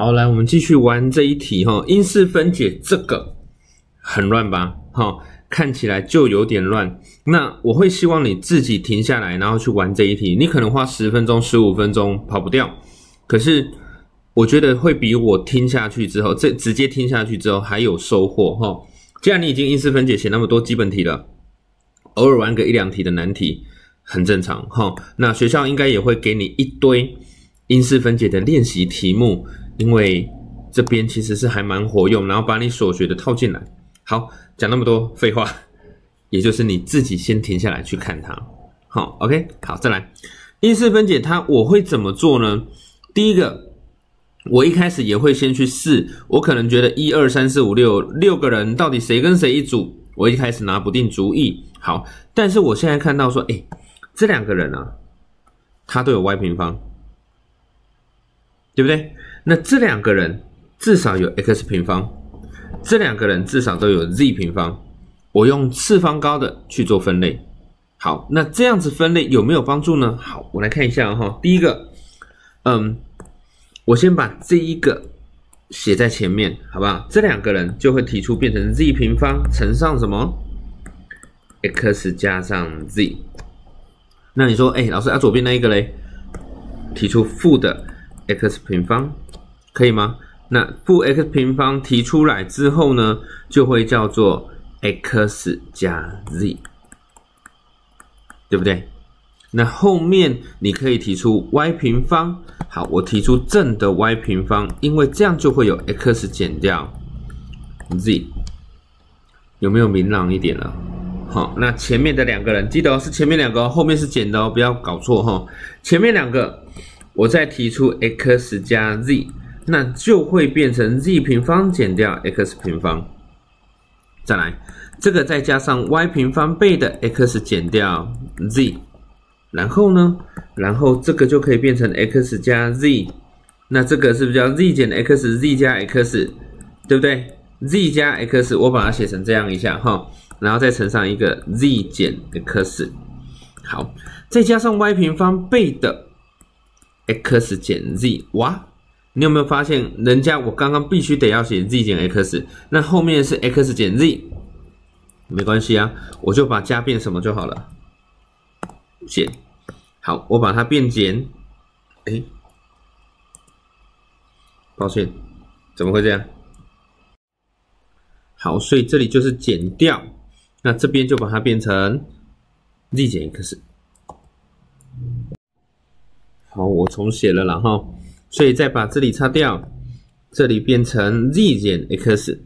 好，来我们继续玩这一题哈，因式分解这个很乱吧？哈，看起来就有点乱。那我会希望你自己停下来，然后去玩这一题。你可能花十分钟、十五分钟跑不掉，可是我觉得会比我听下去之后，这直接听下去之后还有收获哈。既然你已经因式分解写那么多基本题了，偶尔玩个一两题的难题很正常哈。那学校应该也会给你一堆因式分解的练习题目。因为这边其实是还蛮活用，然后把你所学的套进来。好，讲那么多废话，也就是你自己先停下来去看它。好，OK，好，再来因式分解它，我会怎么做呢？第一个，我一开始也会先去试，我可能觉得一二三四五六六个人到底谁跟谁一组，我一开始拿不定主意。好，但是我现在看到说，哎，这两个人啊，他都有 y 平方，对不对？那这两个人至少有 x 平方，这两个人至少都有 z 平方。我用次方高的去做分类。好，那这样子分类有没有帮助呢？好，我来看一下哈。第一个，嗯，我先把这一个写在前面，好不好？这两个人就会提出变成 z 平方乘上什么 x 加上 z。那你说，哎，老师啊，左边那一个嘞，提出负的 x 平方。可以吗？那负 x 平方提出来之后呢，就会叫做 x 加 z，对不对？那后面你可以提出 y 平方。好，我提出正的 y 平方，因为这样就会有 x 减掉 z，有没有明朗一点了？好，那前面的两个人记得是前面两个，后面是减的哦，不要搞错哈。前面两个，我再提出 x 加 z。那就会变成 z 平方减掉 x 平方，再来这个再加上 y 平方倍的 x 减掉 z，然后呢，然后这个就可以变成 x 加 z，那这个是不是叫 z 减 x，z 加 x，对不对？z 加 x，我把它写成这样一下哈，然后再乘上一个 z 减 x，好，再加上 y 平方倍的 x 减 z，哇！你有没有发现，人家我刚刚必须得要写 z 减 x，那后面是 x 减 z，没关系啊，我就把加变什么就好了，减。好，我把它变减，哎，抱歉，怎么会这样？好，所以这里就是减掉，那这边就把它变成 z 减 x。好，我重写了，然后。所以再把这里擦掉，这里变成 z 减 x，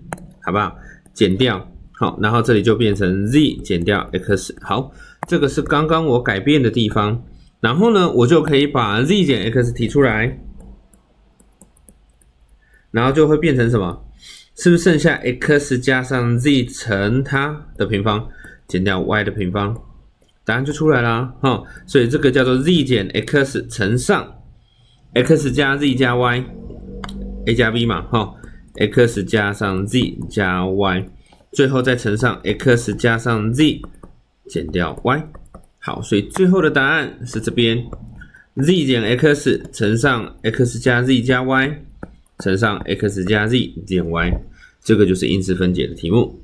好不好？减掉，好，然后这里就变成 z 减掉 x，好，这个是刚刚我改变的地方。然后呢，我就可以把 z 减 x 提出来，然后就会变成什么？是不是剩下 x 加上 z 乘它的平方减掉 y 的平方？答案就出来了，哈。所以这个叫做 z 减 x 乘上。x 加 z 加 y，a 加 b 嘛，哈，x 加上 z 加 y，最后再乘上 x 加上 z 减掉 y，好，所以最后的答案是这边，z 减 x 乘上 x 加 z 加 y 乘上 x 加 z 减 y，这个就是因式分解的题目。